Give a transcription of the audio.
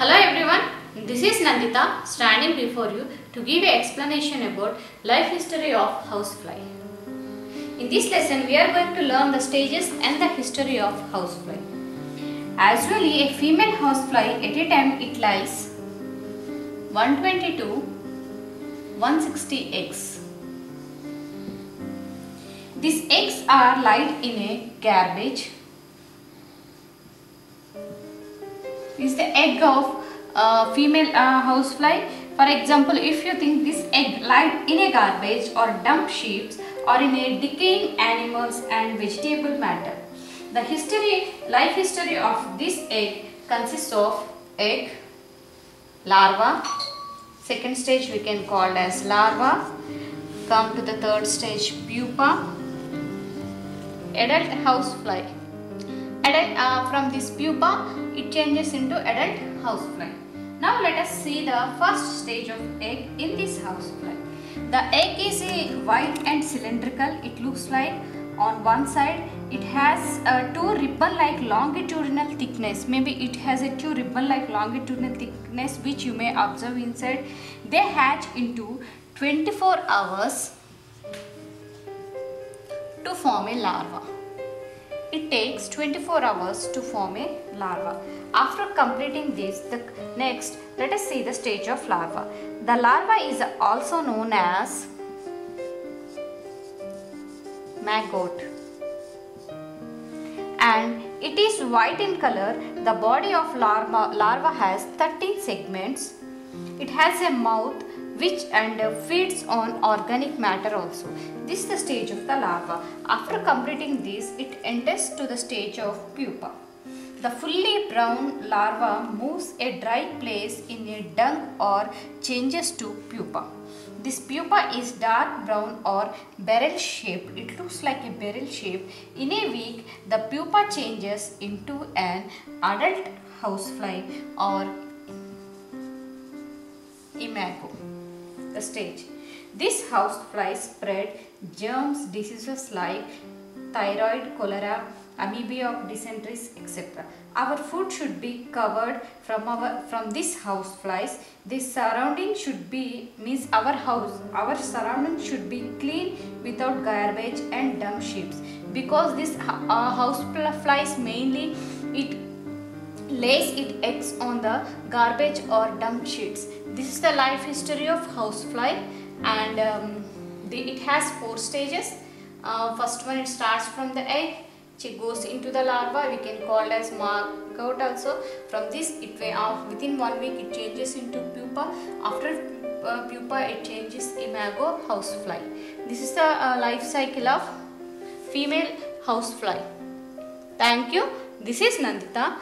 Hello everyone, this is Nanditha standing before you to give an explanation about life history of housefly. In this lesson, we are going to learn the stages and the history of housefly. Usually, a female housefly at a time it lies 122 160 eggs. These eggs are laid in a garbage. Is the egg of uh, female uh, housefly. For example, if you think this egg laid in a garbage or dump ships or in a decaying animals and vegetable matter. The history, life history of this egg consists of egg, larva, second stage we can call as larva, come to the third stage pupa, adult housefly. Adult, uh, from this pupa it changes into adult housefly. Now let us see the first stage of egg in this housefly. The egg is white and cylindrical. It looks like on one side it has a two ribbon like longitudinal thickness maybe it has a two ribbon like longitudinal thickness which you may observe inside they hatch into 24 hours to form a larva it takes 24 hours to form a larva after completing this the next let us see the stage of larva the larva is also known as maggot and it is white in color. The body of larva, larva has 13 segments. It has a mouth which and feeds on organic matter also. This is the stage of the larva. After completing this, it enters to the stage of pupa. The fully brown larva moves a dry place in a dung or changes to pupa. This pupa is dark brown or barrel shaped. It looks like a barrel shape. In a week, the pupa changes into an adult housefly or imago. The stage. This housefly spread germs, diseases like typhoid, cholera, amoeba of dysentery, etc. Our food should be covered from our from this house flies. This surrounding should be means our house. Our surrounding should be clean without garbage and dump ships because this uh, house flies mainly it lays its eggs on the garbage or dump sheets. This is the life history of housefly and um, the, it has four stages. Uh, first one it starts from the egg. It goes into the larva. We can call as maggot also. From this it uh, within one week it changes into pupa. After uh, pupa it changes imago housefly. This is the uh, life cycle of female housefly. Thank you. This is nanditha